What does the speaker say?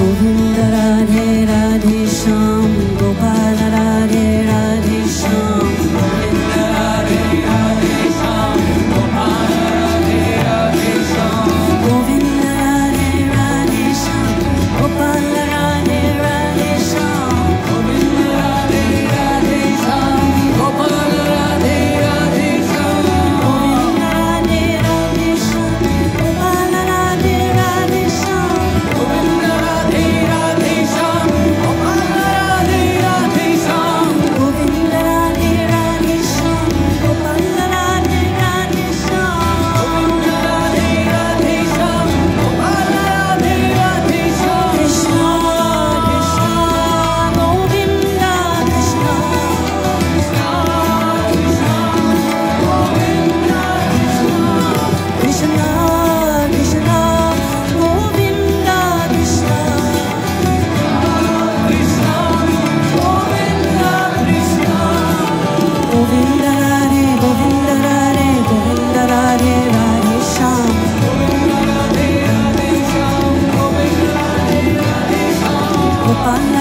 Govinda Radhe Radhe 我把你。